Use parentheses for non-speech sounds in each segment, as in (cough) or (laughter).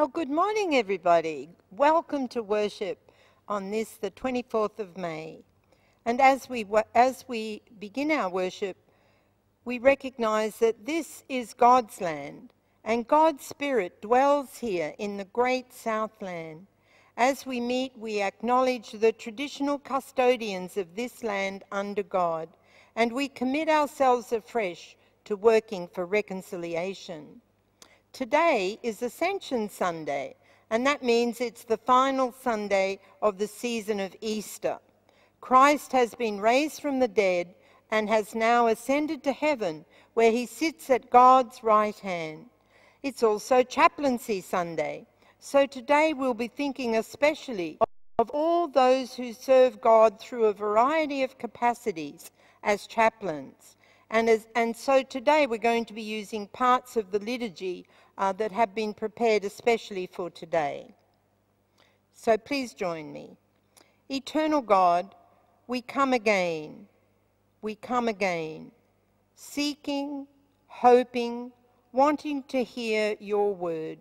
Well, good morning, everybody. Welcome to worship on this, the 24th of May. And as we, as we begin our worship, we recognize that this is God's land, and God's Spirit dwells here in the great Southland. As we meet, we acknowledge the traditional custodians of this land under God, and we commit ourselves afresh to working for reconciliation. Today is Ascension Sunday, and that means it's the final Sunday of the season of Easter. Christ has been raised from the dead and has now ascended to heaven, where he sits at God's right hand. It's also Chaplaincy Sunday, so today we'll be thinking especially of all those who serve God through a variety of capacities as chaplains. And, as, and so today we're going to be using parts of the liturgy uh, that have been prepared especially for today. So please join me. Eternal God, we come again. We come again, seeking, hoping, wanting to hear your word.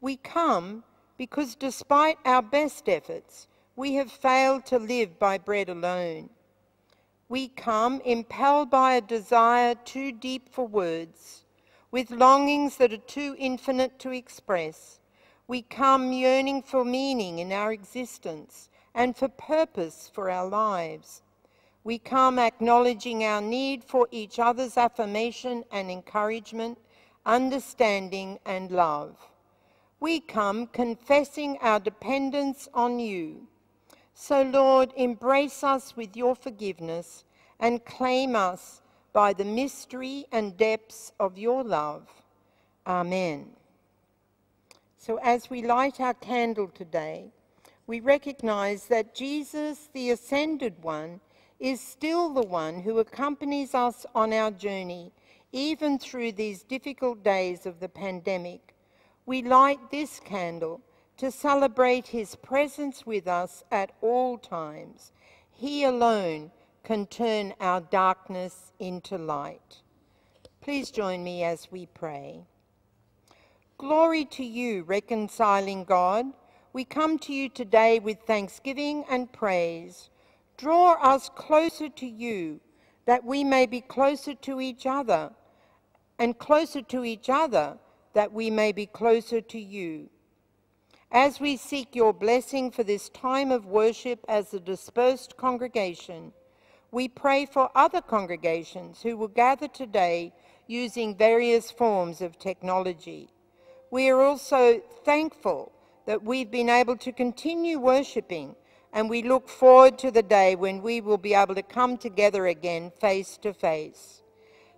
We come because despite our best efforts, we have failed to live by bread alone. We come impelled by a desire too deep for words with longings that are too infinite to express. We come yearning for meaning in our existence and for purpose for our lives. We come acknowledging our need for each other's affirmation and encouragement, understanding and love. We come confessing our dependence on you. So, Lord, embrace us with your forgiveness and claim us by the mystery and depths of your love. Amen. So as we light our candle today, we recognize that Jesus, the ascended one, is still the one who accompanies us on our journey, even through these difficult days of the pandemic. We light this candle to celebrate his presence with us at all times. He alone can turn our darkness into light. Please join me as we pray. Glory to you, reconciling God. We come to you today with thanksgiving and praise. Draw us closer to you, that we may be closer to each other, and closer to each other, that we may be closer to you. As we seek your blessing for this time of worship as a dispersed congregation, we pray for other congregations who will gather today using various forms of technology. We are also thankful that we've been able to continue worshipping and we look forward to the day when we will be able to come together again face to face.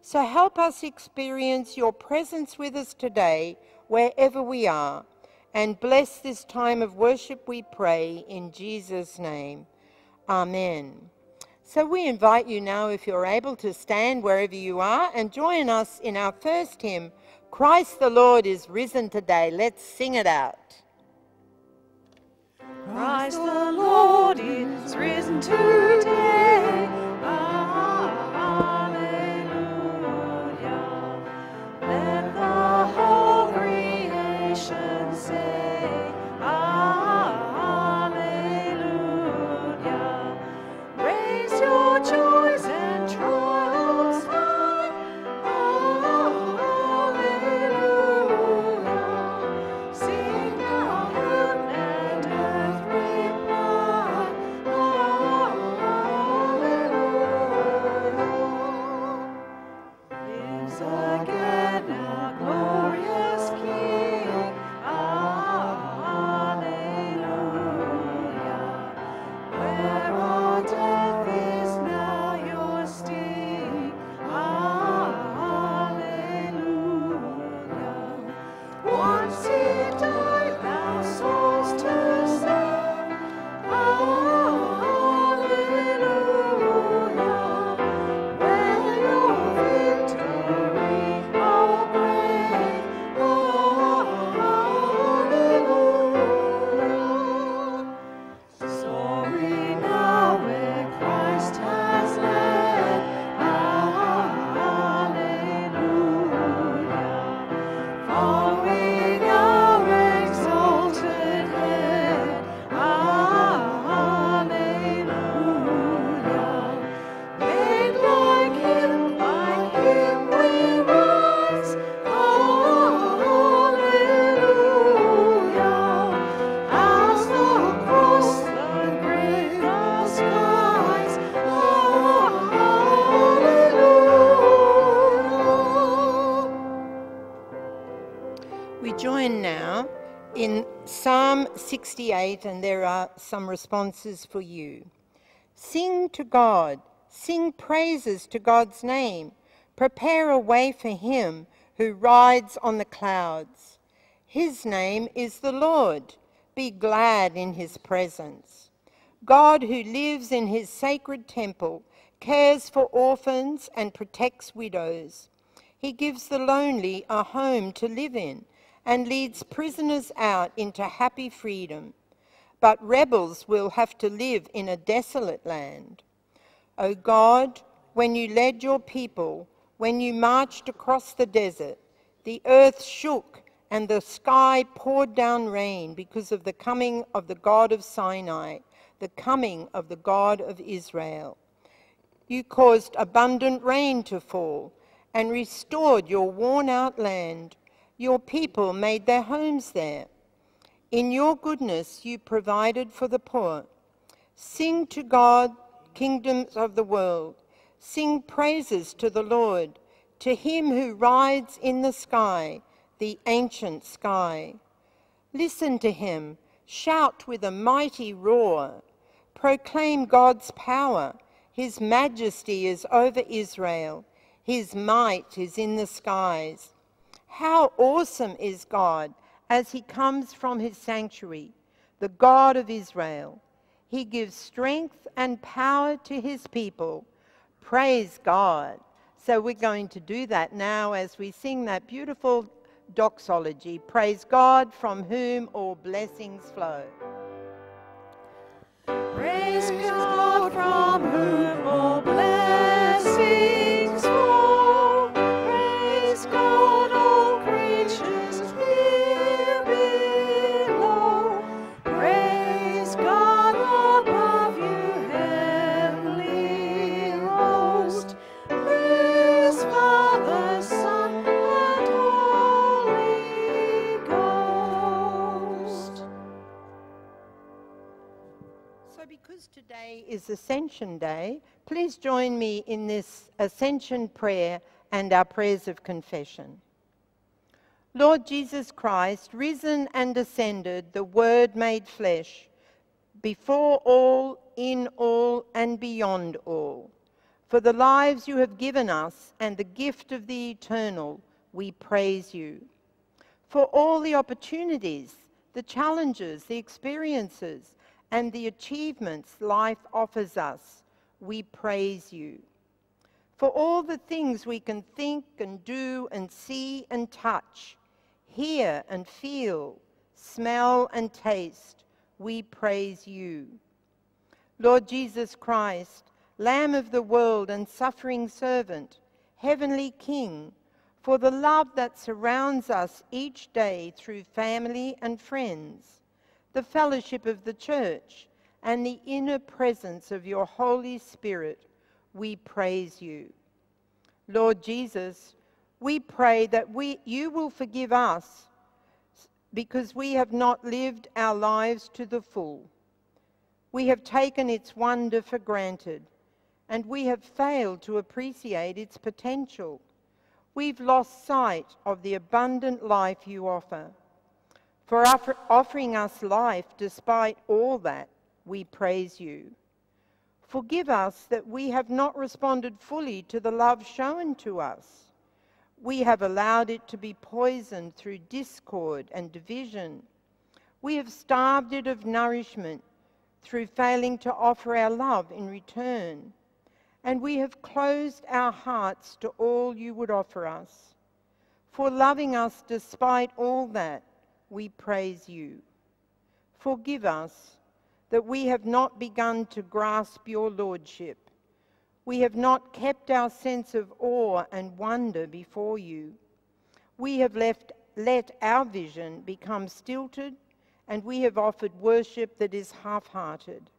So help us experience your presence with us today wherever we are and bless this time of worship we pray in Jesus' name. Amen. So we invite you now, if you're able to stand wherever you are, and join us in our first hymn, Christ the Lord is risen today. Let's sing it out. Christ the Lord is risen today. 68, and there are some responses for you. Sing to God, sing praises to God's name, prepare a way for him who rides on the clouds. His name is the Lord. Be glad in his presence. God, who lives in his sacred temple, cares for orphans and protects widows. He gives the lonely a home to live in and leads prisoners out into happy freedom. But rebels will have to live in a desolate land. O God, when you led your people, when you marched across the desert, the earth shook and the sky poured down rain because of the coming of the God of Sinai, the coming of the God of Israel. You caused abundant rain to fall and restored your worn out land your people made their homes there. In your goodness, you provided for the poor. Sing to God, kingdoms of the world. Sing praises to the Lord, to him who rides in the sky, the ancient sky. Listen to him, shout with a mighty roar. Proclaim God's power. His majesty is over Israel. His might is in the skies. How awesome is God as he comes from his sanctuary, the God of Israel. He gives strength and power to his people. Praise God. So we're going to do that now as we sing that beautiful doxology. Praise God from whom all blessings flow. Praise God from whom Ascension Day, please join me in this Ascension prayer and our prayers of confession. Lord Jesus Christ, risen and ascended, the Word made flesh, before all, in all, and beyond all. For the lives you have given us and the gift of the eternal, we praise you. For all the opportunities, the challenges, the experiences, and the achievements life offers us, we praise you. For all the things we can think and do and see and touch, hear and feel, smell and taste, we praise you. Lord Jesus Christ, Lamb of the world and suffering servant, heavenly King, for the love that surrounds us each day through family and friends, the fellowship of the church, and the inner presence of your Holy Spirit, we praise you. Lord Jesus, we pray that we, you will forgive us because we have not lived our lives to the full. We have taken its wonder for granted, and we have failed to appreciate its potential. We've lost sight of the abundant life you offer. For offer, offering us life despite all that, we praise you. Forgive us that we have not responded fully to the love shown to us. We have allowed it to be poisoned through discord and division. We have starved it of nourishment through failing to offer our love in return. And we have closed our hearts to all you would offer us. For loving us despite all that, we praise you. Forgive us that we have not begun to grasp your lordship. We have not kept our sense of awe and wonder before you. We have left, let our vision become stilted, and we have offered worship that is half hearted,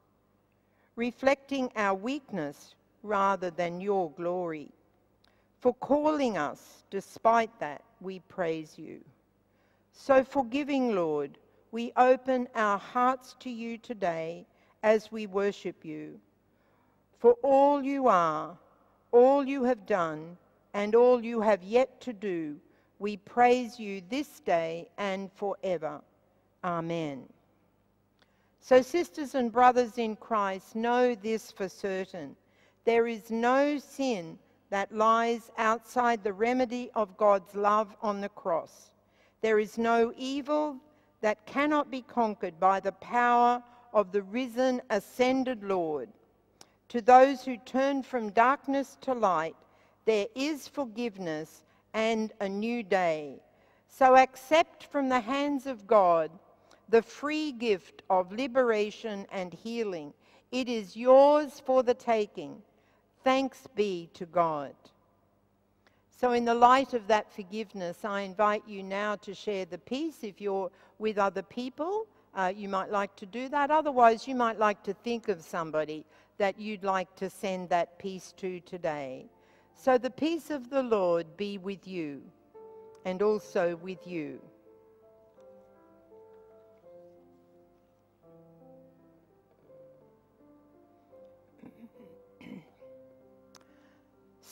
reflecting our weakness rather than your glory. For calling us, despite that, we praise you. So, forgiving Lord, we open our hearts to you today as we worship you. For all you are, all you have done, and all you have yet to do, we praise you this day and forever. Amen. So, sisters and brothers in Christ, know this for certain. There is no sin that lies outside the remedy of God's love on the cross. There is no evil that cannot be conquered by the power of the risen, ascended Lord. To those who turn from darkness to light, there is forgiveness and a new day. So accept from the hands of God the free gift of liberation and healing. It is yours for the taking. Thanks be to God. So, in the light of that forgiveness, I invite you now to share the peace. If you're with other people, uh, you might like to do that. Otherwise, you might like to think of somebody that you'd like to send that peace to today. So, the peace of the Lord be with you and also with you.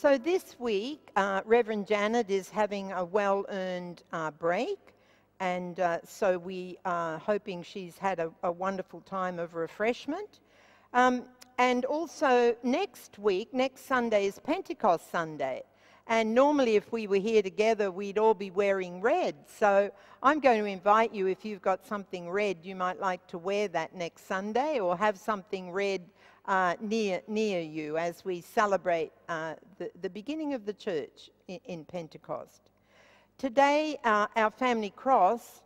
So this week, uh, Reverend Janet is having a well-earned uh, break, and uh, so we are hoping she's had a, a wonderful time of refreshment. Um, and also next week, next Sunday is Pentecost Sunday. And normally, if we were here together, we'd all be wearing red. So I'm going to invite you, if you've got something red, you might like to wear that next Sunday or have something red uh, near, near you as we celebrate uh, the, the beginning of the church in, in Pentecost. Today, uh, our family cross,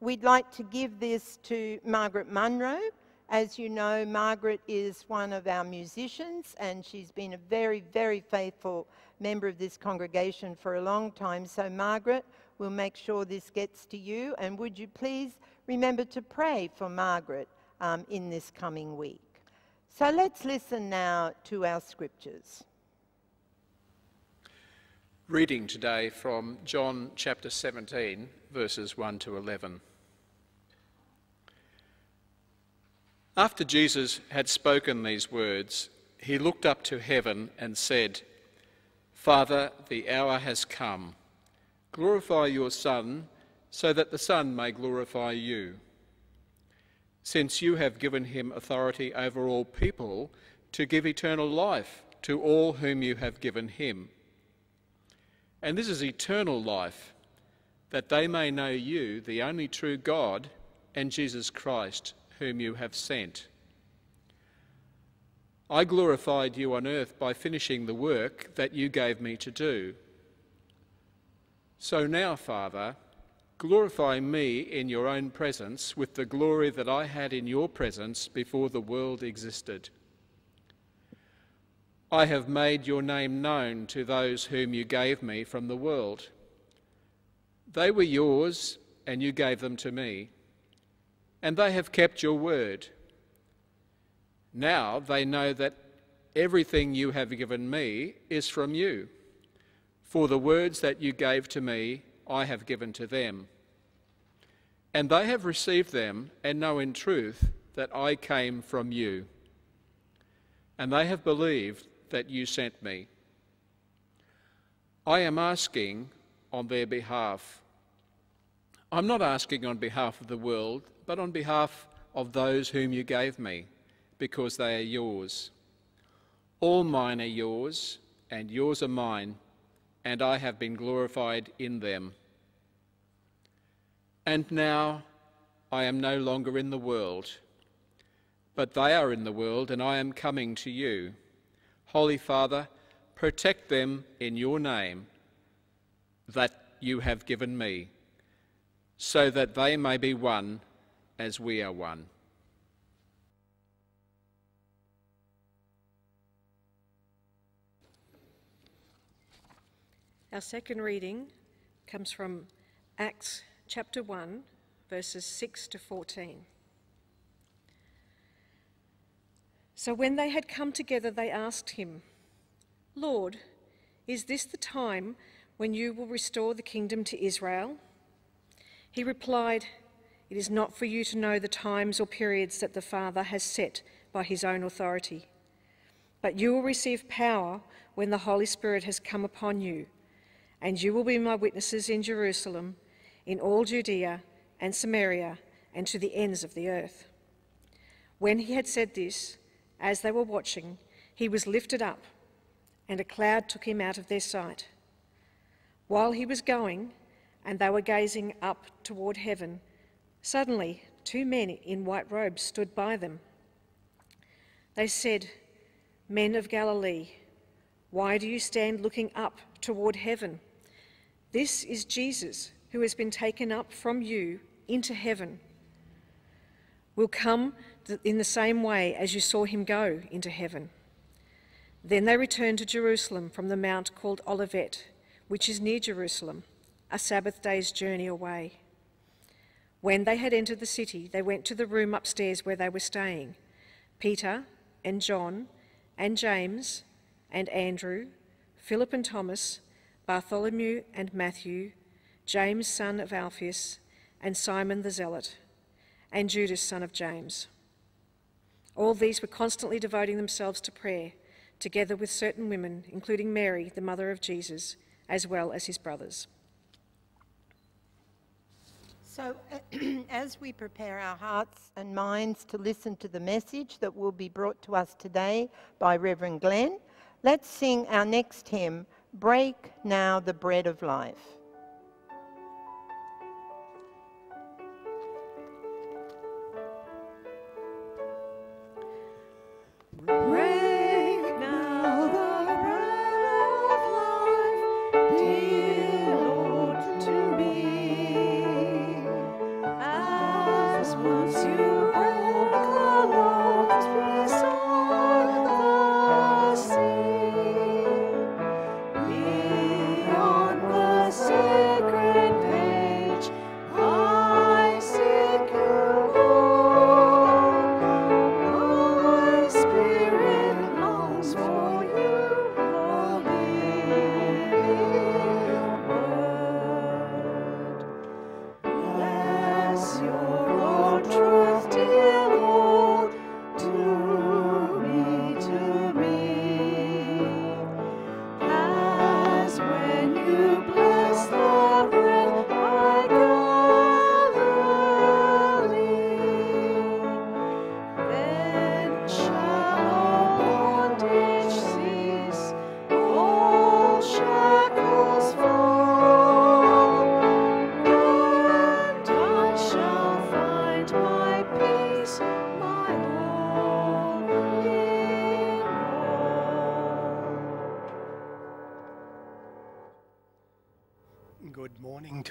we'd like to give this to Margaret Munro. As you know, Margaret is one of our musicians and she's been a very, very faithful member of this congregation for a long time. So, Margaret, we'll make sure this gets to you. And would you please remember to pray for Margaret um, in this coming week? So let's listen now to our scriptures. Reading today from John chapter 17, verses 1 to 11. After Jesus had spoken these words, he looked up to heaven and said, Father, the hour has come. Glorify your Son, so that the Son may glorify you since you have given him authority over all people to give eternal life to all whom you have given him. And this is eternal life, that they may know you, the only true God, and Jesus Christ, whom you have sent. I glorified you on earth by finishing the work that you gave me to do. So now, Father, Glorify me in your own presence with the glory that I had in your presence before the world existed. I have made your name known to those whom you gave me from the world. They were yours, and you gave them to me, and they have kept your word. Now they know that everything you have given me is from you, for the words that you gave to me I have given to them. And they have received them and know in truth that I came from you. And they have believed that you sent me. I am asking on their behalf. I'm not asking on behalf of the world, but on behalf of those whom you gave me, because they are yours. All mine are yours, and yours are mine and I have been glorified in them. And now I am no longer in the world, but they are in the world, and I am coming to you. Holy Father, protect them in your name that you have given me, so that they may be one as we are one. Our second reading comes from Acts chapter 1, verses 6 to 14. So when they had come together, they asked him, Lord, is this the time when you will restore the kingdom to Israel? He replied, It is not for you to know the times or periods that the Father has set by his own authority. But you will receive power when the Holy Spirit has come upon you and you will be my witnesses in Jerusalem, in all Judea and Samaria, and to the ends of the earth. When he had said this, as they were watching, he was lifted up, and a cloud took him out of their sight. While he was going, and they were gazing up toward heaven, suddenly two men in white robes stood by them. They said, Men of Galilee, why do you stand looking up toward heaven? This is Jesus who has been taken up from you into heaven. Will come in the same way as you saw him go into heaven. Then they returned to Jerusalem from the mount called Olivet, which is near Jerusalem, a Sabbath day's journey away. When they had entered the city, they went to the room upstairs where they were staying. Peter and John and James and Andrew, Philip and Thomas, Bartholomew and Matthew, James son of Alphaeus, and Simon the Zealot, and Judas son of James. All these were constantly devoting themselves to prayer, together with certain women, including Mary, the mother of Jesus, as well as his brothers. So, (clears throat) as we prepare our hearts and minds to listen to the message that will be brought to us today by Reverend Glenn, let's sing our next hymn, Break Now the Bread of Life.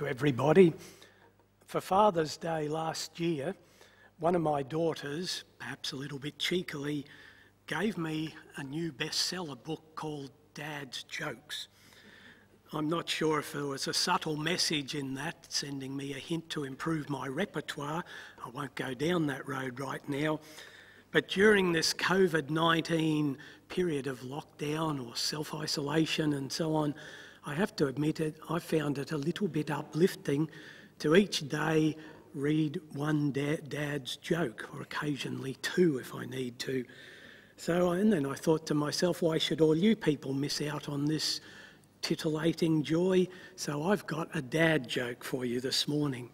Everybody. For Father's Day last year, one of my daughters, perhaps a little bit cheekily, gave me a new bestseller book called Dad's Jokes. I'm not sure if there was a subtle message in that, sending me a hint to improve my repertoire. I won't go down that road right now. But during this COVID 19 period of lockdown or self isolation and so on, I have to admit it, I found it a little bit uplifting to each day read one da- dad's joke, or occasionally two if I need to. So, and then I thought to myself, why should all you people miss out on this titillating joy? So I've got a dad joke for you this morning.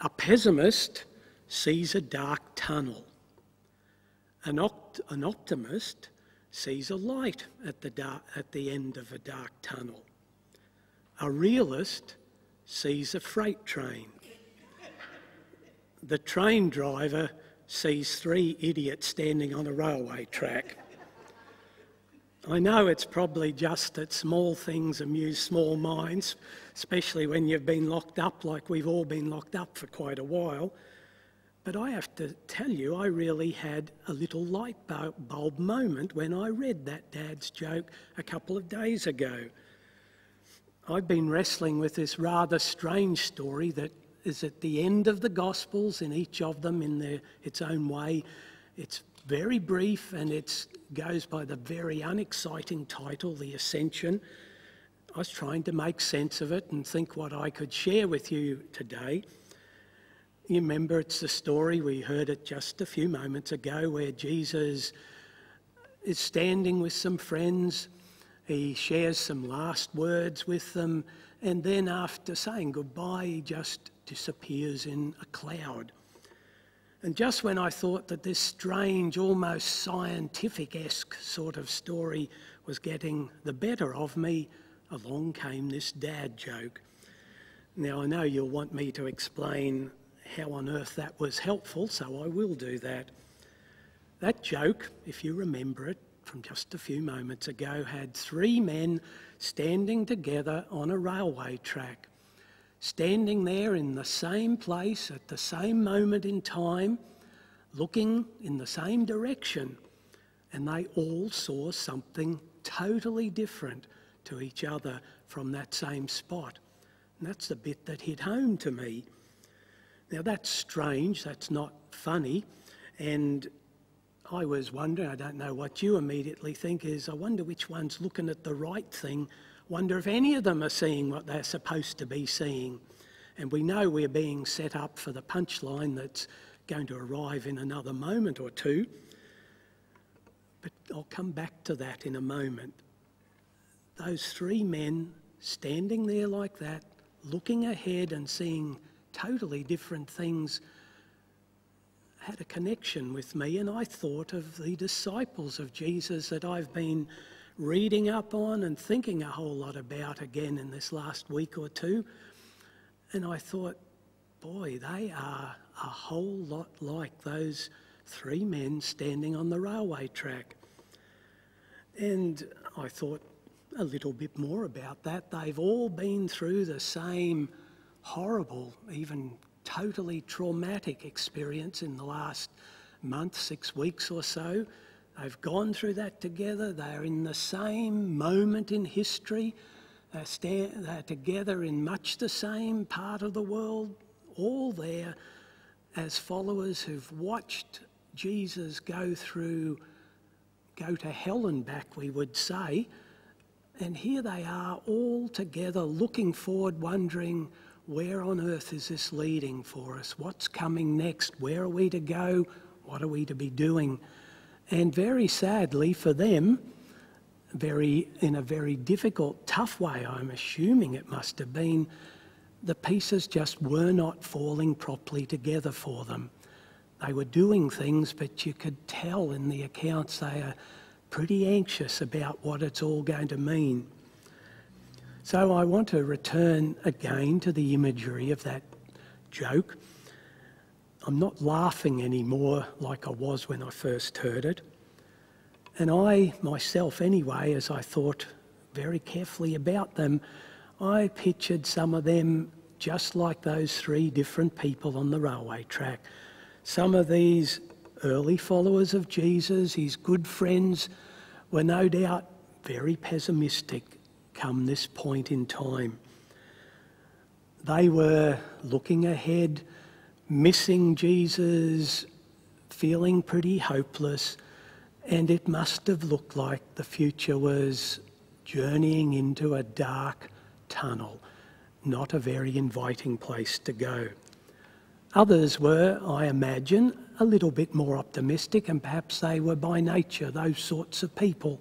A pessimist sees a dark tunnel. An, opt- an optimist sees a light at the, at the end of a dark tunnel. A realist sees a freight train. The train driver sees three idiots standing on a railway track. I know it's probably just that small things amuse small minds, especially when you've been locked up like we've all been locked up for quite a while. But I have to tell you, I really had a little light bulb moment when I read that dad's joke a couple of days ago. I've been wrestling with this rather strange story that is at the end of the Gospels, in each of them in their, its own way. It's very brief and it goes by the very unexciting title, The Ascension. I was trying to make sense of it and think what I could share with you today. You remember it's the story, we heard it just a few moments ago, where Jesus is standing with some friends. He shares some last words with them, and then after saying goodbye, he just disappears in a cloud. And just when I thought that this strange, almost scientific esque sort of story was getting the better of me, along came this dad joke. Now, I know you'll want me to explain how on earth that was helpful, so I will do that. That joke, if you remember it from just a few moments ago, had three men standing together on a railway track standing there in the same place at the same moment in time, looking in the same direction, and they all saw something totally different to each other from that same spot. And that's the bit that hit home to me. Now, that's strange, that's not funny, and I was wondering, I don't know what you immediately think is, I wonder which one's looking at the right thing wonder if any of them are seeing what they're supposed to be seeing. And we know we're being set up for the punchline that's going to arrive in another moment or two. But I'll come back to that in a moment. Those three men standing there like that, looking ahead and seeing totally different things, had a connection with me, and I thought of the disciples of Jesus that I've been reading up on and thinking a whole lot about again in this last week or two. And I thought, boy, they are a whole lot like those three men standing on the railway track. And I thought a little bit more about that. They've all been through the same horrible, even totally traumatic experience in the last month, six weeks or so. They've gone through that together. They're in the same moment in history. They're, they're together in much the same part of the world, all there as followers who've watched Jesus go through, go to hell and back, we would say. And here they are all together looking forward, wondering, where on earth is this leading for us? What's coming next? Where are we to go? What are we to be doing? And very sadly for them, very in a very difficult, tough way, I'm assuming it must have been, the pieces just were not falling properly together for them. They were doing things, but you could tell in the accounts they are pretty anxious about what it's all going to mean. So I want to return again to the imagery of that joke. I'm not laughing anymore like I was when I first heard it. And I, myself anyway, as I thought very carefully about them, I pictured some of them just like those three different people on the railway track. Some of these early followers of Jesus, his good friends, were no doubt very pessimistic come this point in time. They were looking ahead, missing Jesus, feeling pretty hopeless, and it must have looked like the future was journeying into a dark tunnel, not a very inviting place to go. Others were, I imagine, a little bit more optimistic, and perhaps they were by nature those sorts of people.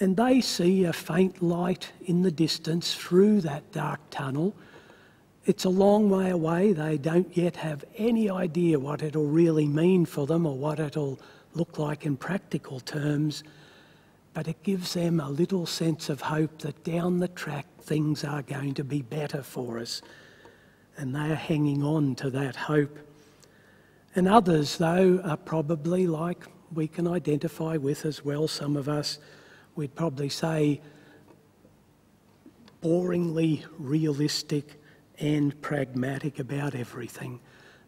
And they see a faint light in the distance through that dark tunnel. It's a long way away. They don't yet have any idea what it'll really mean for them or what it'll look like in practical terms, but it gives them a little sense of hope that down the track things are going to be better for us. And they are hanging on to that hope. And others, though, are probably like we can identify with as well, some of us, we'd probably say boringly realistic and pragmatic about everything.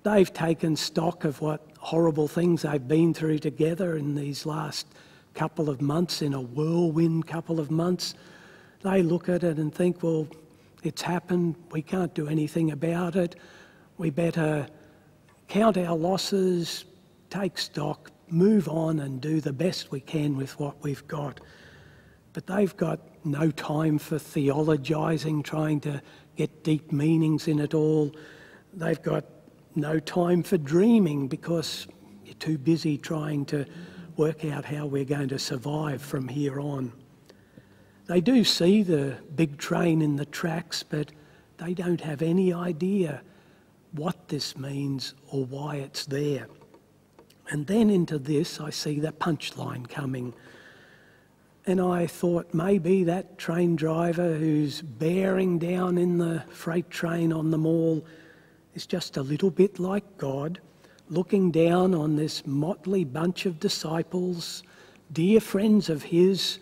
They've taken stock of what horrible things they've been through together in these last couple of months, in a whirlwind couple of months. They look at it and think, well, it's happened, we can't do anything about it, we better count our losses, take stock, move on and do the best we can with what we've got. But they've got no time for theologising, trying to get deep meanings in it all. They've got no time for dreaming because you're too busy trying to work out how we're going to survive from here on. They do see the big train in the tracks, but they don't have any idea what this means or why it's there. And then into this, I see the punchline coming. And I thought maybe that train driver who's bearing down in the freight train on them all is just a little bit like God, looking down on this motley bunch of disciples, dear friends of his,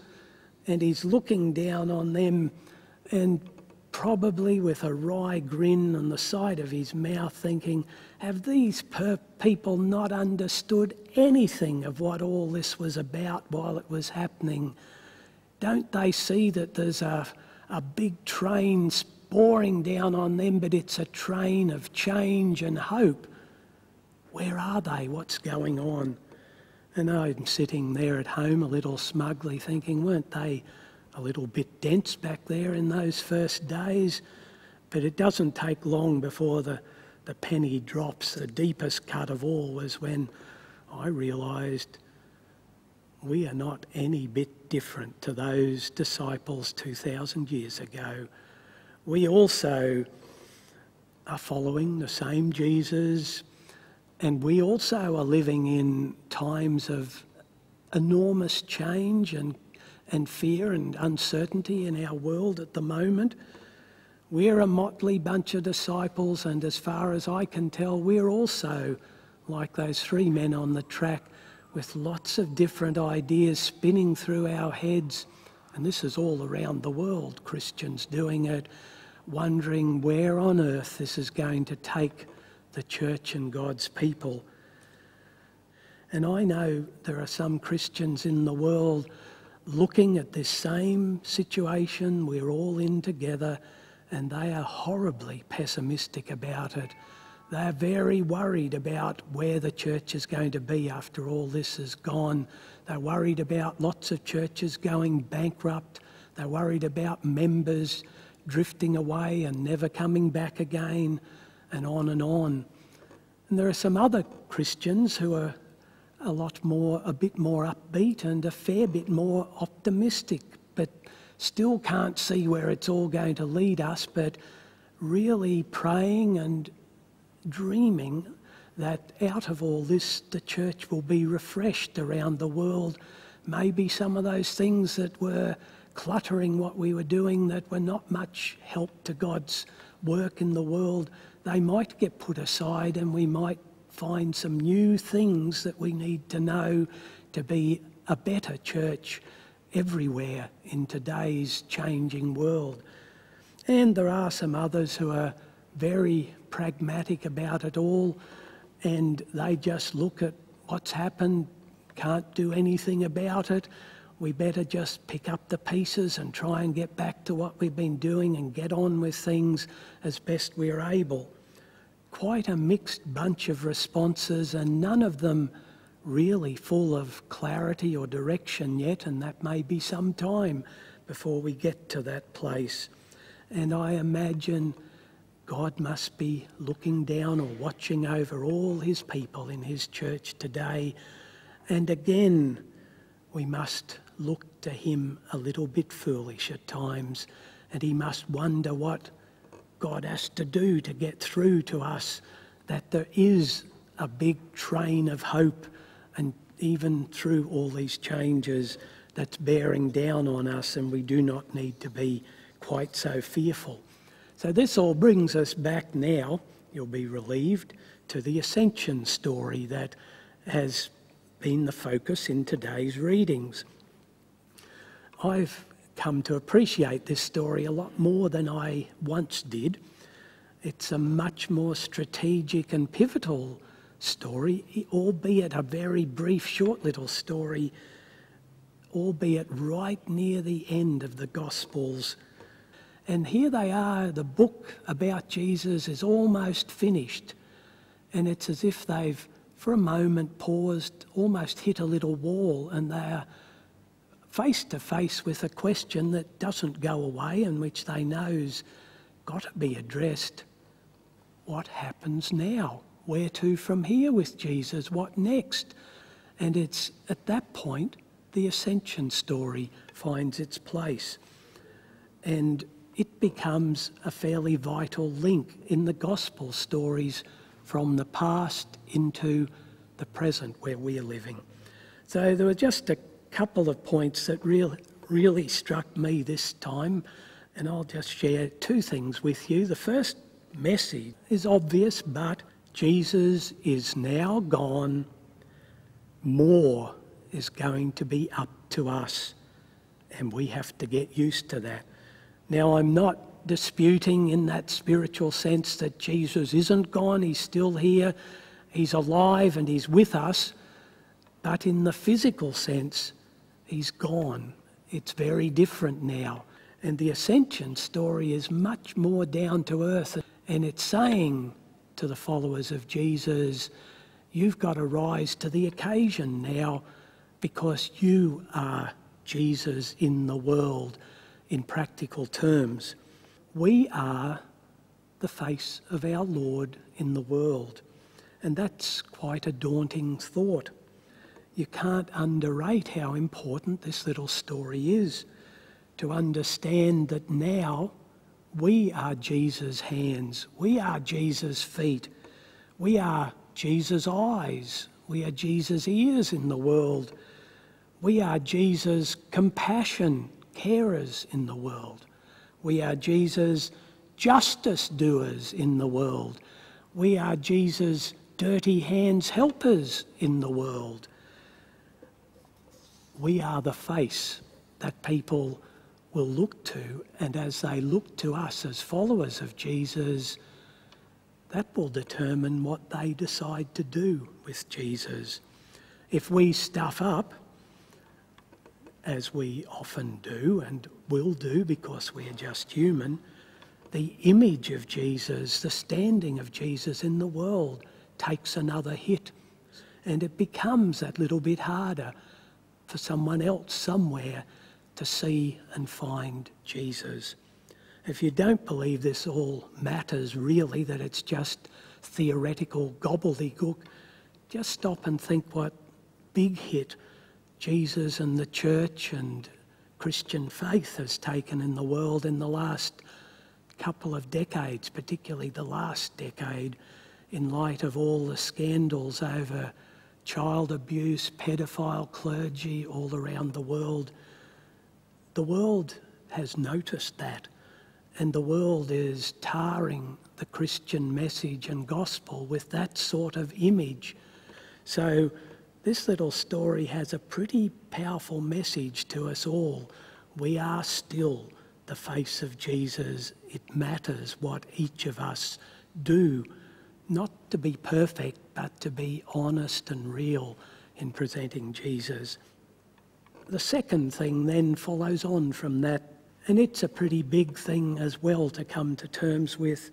and he's looking down on them and probably with a wry grin on the side of his mouth, thinking, Have these per- people not understood anything of what all this was about while it was happening? Don't they see that there's a, a big train boring down on them, but it's a train of change and hope? Where are they? What's going on? And I'm sitting there at home a little smugly thinking, weren't they a little bit dense back there in those first days? But it doesn't take long before the, the penny drops. The deepest cut of all was when I realised we are not any bit different to those disciples 2,000 years ago. We also are following the same Jesus, and we also are living in times of enormous change and, and fear and uncertainty in our world at the moment. We're a motley bunch of disciples, and as far as I can tell, we're also like those three men on the track with lots of different ideas spinning through our heads. And this is all around the world, Christians doing it, wondering where on earth this is going to take the church and God's people. And I know there are some Christians in the world looking at this same situation we're all in together, and they are horribly pessimistic about it. They're very worried about where the church is going to be after all this is gone. They're worried about lots of churches going bankrupt. They're worried about members drifting away and never coming back again, and on and on. And there are some other Christians who are a lot more, a bit more upbeat and a fair bit more optimistic, but still can't see where it's all going to lead us, but really praying and dreaming that out of all this, the church will be refreshed around the world. Maybe some of those things that were cluttering what we were doing, that were not much help to God's work in the world, they might get put aside and we might find some new things that we need to know to be a better church everywhere in today's changing world. And there are some others who are very pragmatic about it all and they just look at what's happened, can't do anything about it. We better just pick up the pieces and try and get back to what we've been doing and get on with things as best we're able. Quite a mixed bunch of responses, and none of them really full of clarity or direction yet, and that may be some time before we get to that place. And I imagine God must be looking down or watching over all his people in his church today. And again, we must look to him a little bit foolish at times, and he must wonder what God has to do to get through to us that there is a big train of hope, and even through all these changes, that's bearing down on us, and we do not need to be quite so fearful. So this all brings us back now, you'll be relieved, to the ascension story that has been the focus in today's readings. I've come to appreciate this story a lot more than I once did. It's a much more strategic and pivotal story, albeit a very brief, short little story, albeit right near the end of the Gospels and here they are, the book about Jesus is almost finished. And it's as if they've, for a moment, paused, almost hit a little wall, and they are face to face with a question that doesn't go away and which they know's got to be addressed. What happens now? Where to from here with Jesus? What next? And it's at that point the ascension story finds its place. and it becomes a fairly vital link in the gospel stories from the past into the present where we are living. So there were just a couple of points that really, really struck me this time, and I'll just share two things with you. The first message is obvious, but Jesus is now gone. More is going to be up to us, and we have to get used to that. Now, I'm not disputing in that spiritual sense that Jesus isn't gone, he's still here, he's alive, and he's with us. But in the physical sense, he's gone. It's very different now. And the ascension story is much more down to earth. And it's saying to the followers of Jesus, you've got to rise to the occasion now because you are Jesus in the world in practical terms. We are the face of our Lord in the world. And that's quite a daunting thought. You can't underrate how important this little story is to understand that now we are Jesus' hands, we are Jesus' feet, we are Jesus' eyes, we are Jesus' ears in the world, we are Jesus' compassion carers in the world. We are Jesus' justice doers in the world. We are Jesus' dirty hands helpers in the world. We are the face that people will look to, and as they look to us as followers of Jesus, that will determine what they decide to do with Jesus. If we stuff up, as we often do and will do because we are just human, the image of Jesus, the standing of Jesus in the world takes another hit. And it becomes that little bit harder for someone else somewhere to see and find Jesus. If you don't believe this all matters really, that it's just theoretical gobbledygook, just stop and think what big hit Jesus and the church and Christian faith has taken in the world in the last couple of decades, particularly the last decade, in light of all the scandals over child abuse, pedophile clergy all around the world. The world has noticed that, and the world is tarring the Christian message and gospel with that sort of image. So this little story has a pretty powerful message to us all. We are still the face of Jesus. It matters what each of us do, not to be perfect, but to be honest and real in presenting Jesus. The second thing then follows on from that, and it's a pretty big thing as well to come to terms with.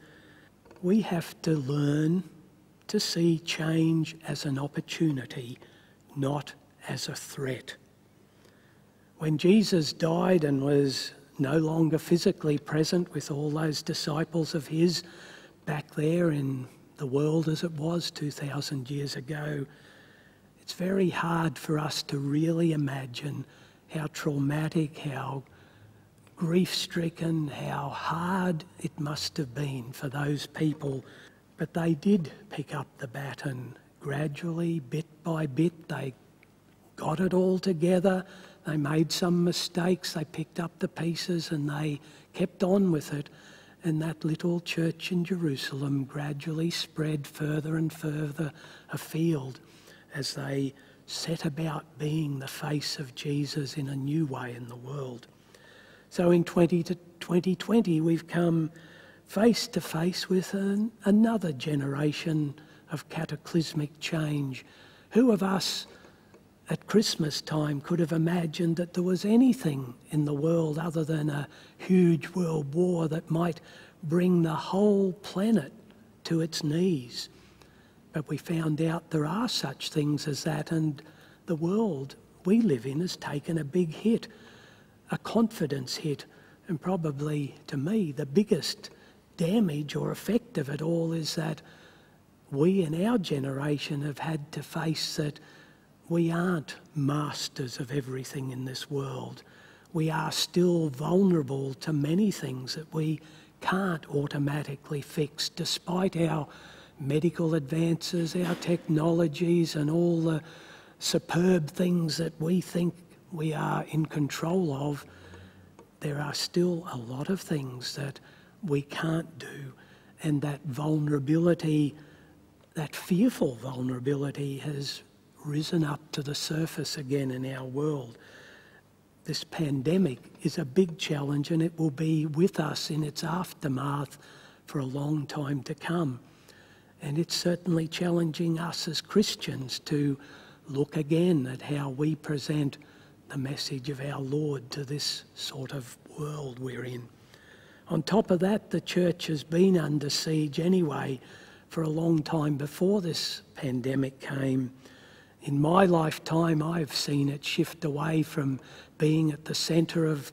We have to learn to see change as an opportunity not as a threat. When Jesus died and was no longer physically present with all those disciples of his back there in the world as it was 2,000 years ago, it's very hard for us to really imagine how traumatic, how grief stricken, how hard it must have been for those people. But they did pick up the baton gradually, bit by bit, they got it all together. They made some mistakes, they picked up the pieces and they kept on with it. And that little church in Jerusalem gradually spread further and further afield as they set about being the face of Jesus in a new way in the world. So in 20 to 2020, we've come face to face with an, another generation of cataclysmic change. Who of us at Christmas time could have imagined that there was anything in the world other than a huge world war that might bring the whole planet to its knees? But we found out there are such things as that, and the world we live in has taken a big hit, a confidence hit, and probably to me the biggest damage or effect of it all is that we in our generation have had to face that we aren't masters of everything in this world. we are still vulnerable to many things that we can't automatically fix, despite our medical advances, our technologies, and all the superb things that we think we are in control of. There are still a lot of things that we can't do, and that vulnerability, that fearful vulnerability, has risen up to the surface again in our world. This pandemic is a big challenge and it will be with us in its aftermath for a long time to come. And it's certainly challenging us as Christians to look again at how we present the message of our Lord to this sort of world we're in. On top of that, the church has been under siege anyway for a long time before this pandemic came. In my lifetime, I've seen it shift away from being at the centre of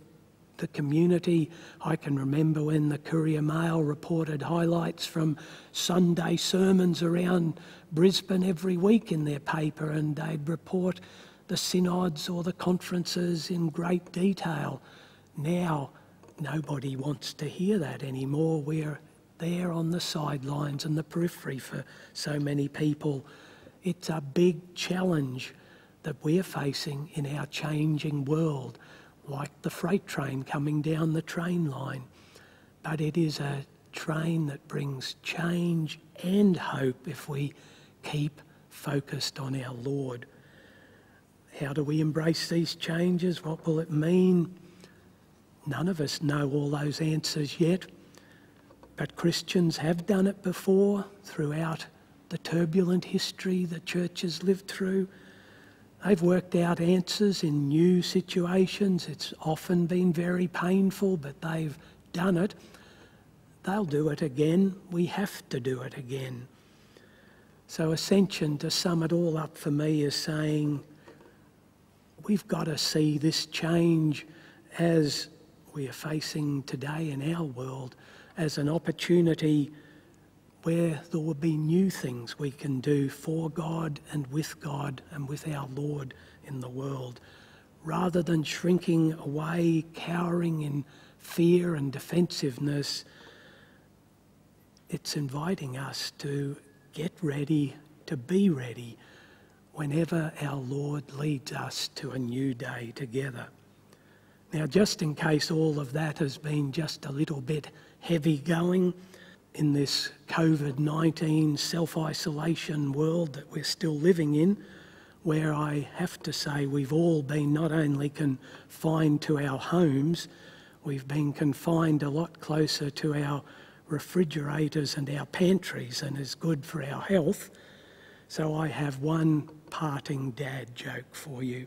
the community. I can remember when the Courier Mail reported highlights from Sunday sermons around Brisbane every week in their paper, and they'd report the synods or the conferences in great detail. Now, nobody wants to hear that anymore. We're there on the sidelines and the periphery for so many people. It's a big challenge that we're facing in our changing world, like the freight train coming down the train line. But it is a train that brings change and hope if we keep focused on our Lord. How do we embrace these changes? What will it mean? None of us know all those answers yet, but Christians have done it before throughout the turbulent history the church has lived through. They've worked out answers in new situations. It's often been very painful, but they've done it. They'll do it again. We have to do it again. So, Ascension, to sum it all up for me, is saying we've got to see this change as we are facing today in our world as an opportunity where there will be new things we can do for God and with God and with our Lord in the world. Rather than shrinking away, cowering in fear and defensiveness, it's inviting us to get ready, to be ready whenever our Lord leads us to a new day together. Now, just in case all of that has been just a little bit heavy going, in this COVID 19 self isolation world that we're still living in, where I have to say we've all been not only confined to our homes, we've been confined a lot closer to our refrigerators and our pantries and is good for our health. So I have one parting dad joke for you.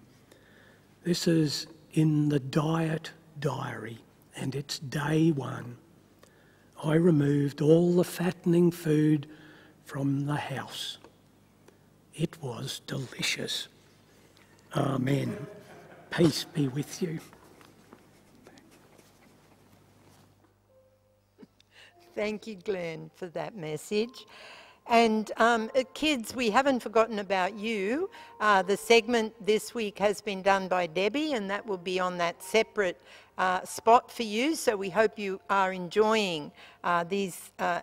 This is in the diet diary and it's day one. I removed all the fattening food from the house. It was delicious. Amen. Peace be with you. Thank you, Glenn, for that message. And um, uh, kids, we haven't forgotten about you. Uh, the segment this week has been done by Debbie, and that will be on that separate uh, spot for you. So we hope you are enjoying uh, these uh,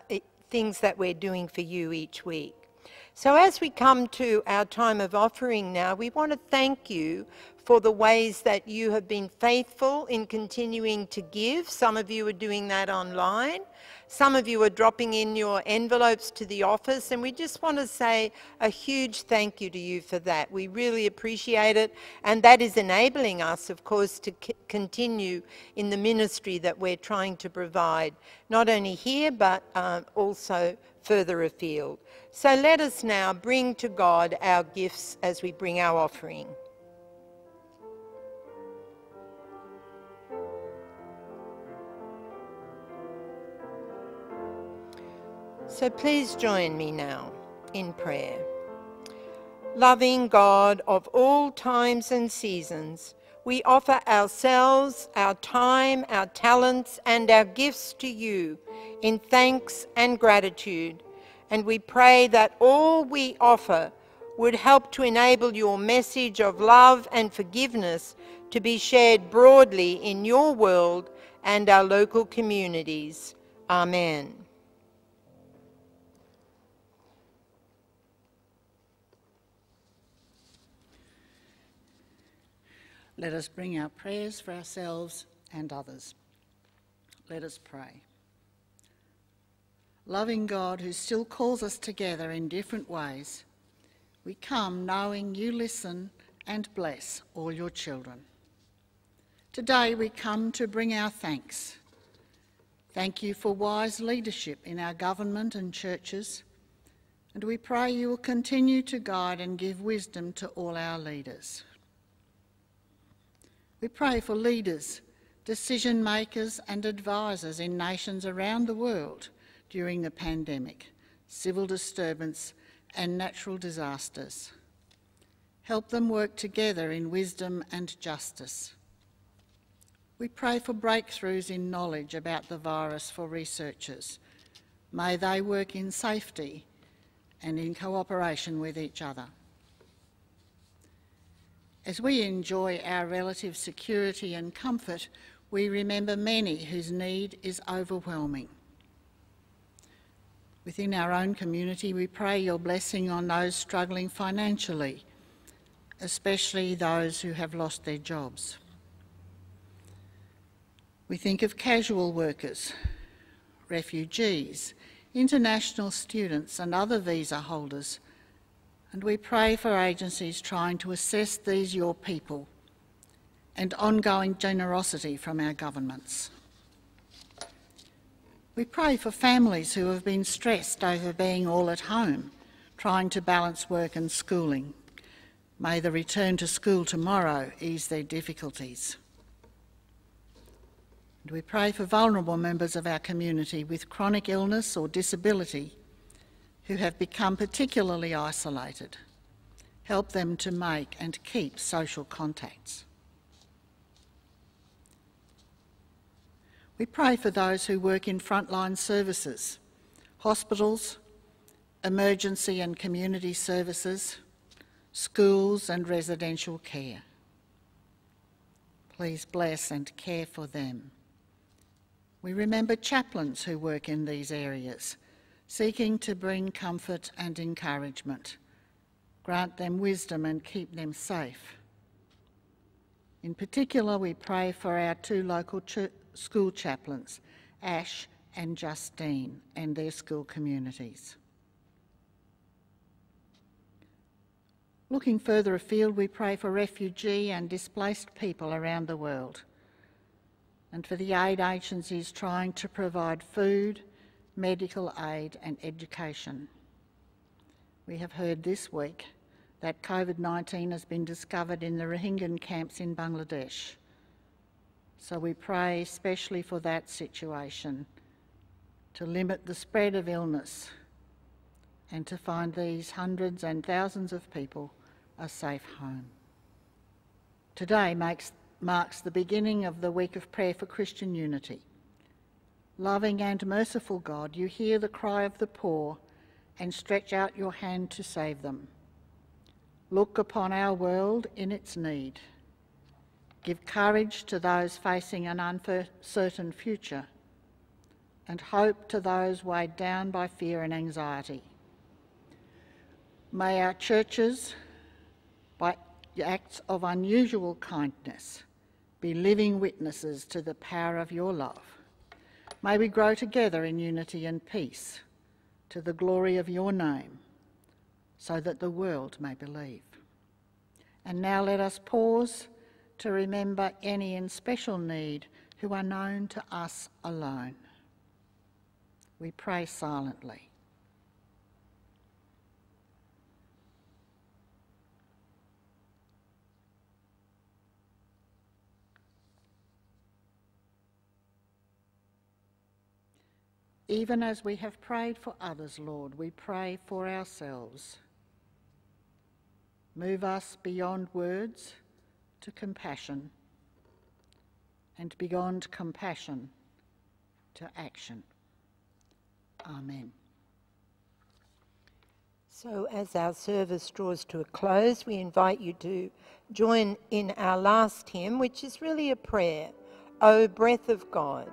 things that we're doing for you each week. So as we come to our time of offering now, we want to thank you for the ways that you have been faithful in continuing to give. Some of you are doing that online. Some of you are dropping in your envelopes to the office, and we just want to say a huge thank you to you for that. We really appreciate it, and that is enabling us, of course, to continue in the ministry that we're trying to provide, not only here, but uh, also further afield. So let us now bring to God our gifts as we bring our offering. So please join me now in prayer. Loving God of all times and seasons, we offer ourselves, our time, our talents, and our gifts to you in thanks and gratitude. And we pray that all we offer would help to enable your message of love and forgiveness to be shared broadly in your world and our local communities. Amen. Let us bring our prayers for ourselves and others. Let us pray. Loving God, who still calls us together in different ways, we come knowing you listen and bless all your children. Today we come to bring our thanks. Thank you for wise leadership in our government and churches, and we pray you will continue to guide and give wisdom to all our leaders. We pray for leaders, decision makers, and advisors in nations around the world during the pandemic, civil disturbance, and natural disasters. Help them work together in wisdom and justice. We pray for breakthroughs in knowledge about the virus for researchers. May they work in safety and in cooperation with each other. As we enjoy our relative security and comfort, we remember many whose need is overwhelming. Within our own community, we pray your blessing on those struggling financially, especially those who have lost their jobs. We think of casual workers, refugees, international students and other visa holders and we pray for agencies trying to assess these your people and ongoing generosity from our governments. We pray for families who have been stressed over being all at home, trying to balance work and schooling. May the return to school tomorrow ease their difficulties. And we pray for vulnerable members of our community with chronic illness or disability who have become particularly isolated. Help them to make and keep social contacts. We pray for those who work in frontline services, hospitals, emergency and community services, schools and residential care. Please bless and care for them. We remember chaplains who work in these areas seeking to bring comfort and encouragement. Grant them wisdom and keep them safe. In particular, we pray for our two local ch- school chaplains, Ash and Justine, and their school communities. Looking further afield, we pray for refugee and displaced people around the world and for the aid agencies trying to provide food, medical aid and education. We have heard this week that COVID 19 has been discovered in the Rohingya camps in Bangladesh. So we pray especially for that situation to limit the spread of illness and to find these hundreds and thousands of people a safe home. Today makes, marks the beginning of the week of prayer for Christian unity. Loving and merciful God, you hear the cry of the poor and stretch out your hand to save them. Look upon our world in its need. Give courage to those facing an uncertain future and hope to those weighed down by fear and anxiety. May our churches, by acts of unusual kindness, be living witnesses to the power of your love. May we grow together in unity and peace to the glory of your name, so that the world may believe. And now let us pause to remember any in special need who are known to us alone. We pray silently. Even as we have prayed for others, Lord, we pray for ourselves. Move us beyond words to compassion, and beyond compassion to action. Amen. So, as our service draws to a close, we invite you to join in our last hymn, which is really a prayer O breath of God.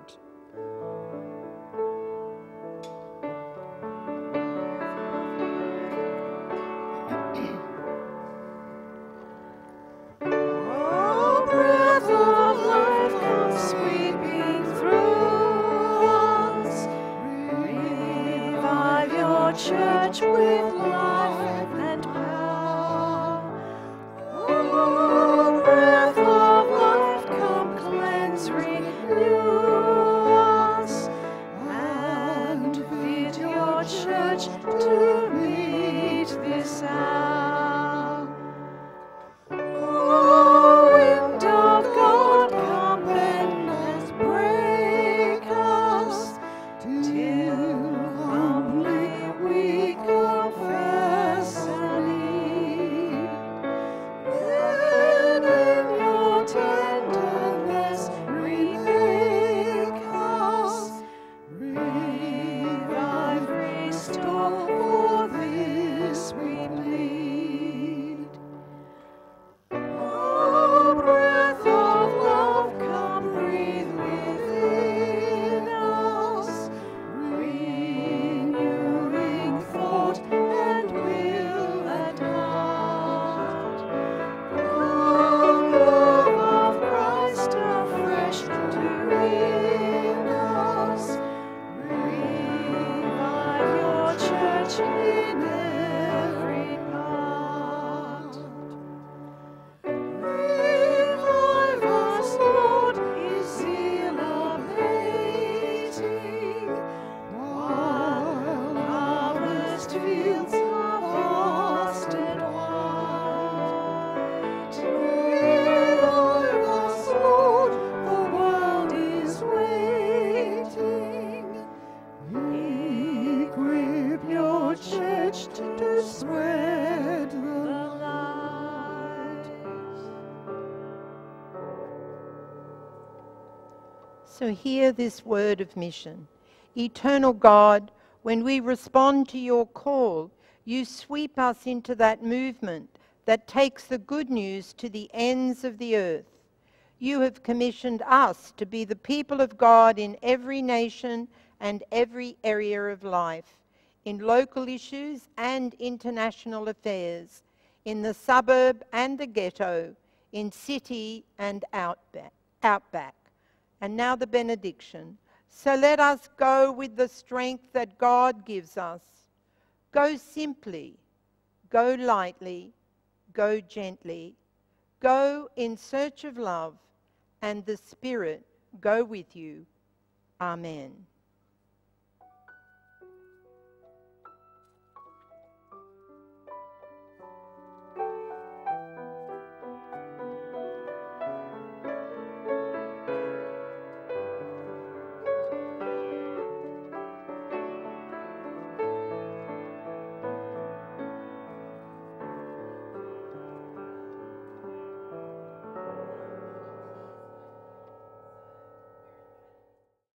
So hear this word of mission. Eternal God, when we respond to your call, you sweep us into that movement that takes the good news to the ends of the earth. You have commissioned us to be the people of God in every nation and every area of life, in local issues and international affairs, in the suburb and the ghetto, in city and outback. outback. And now the benediction. So let us go with the strength that God gives us. Go simply, go lightly, go gently, go in search of love, and the Spirit go with you. Amen.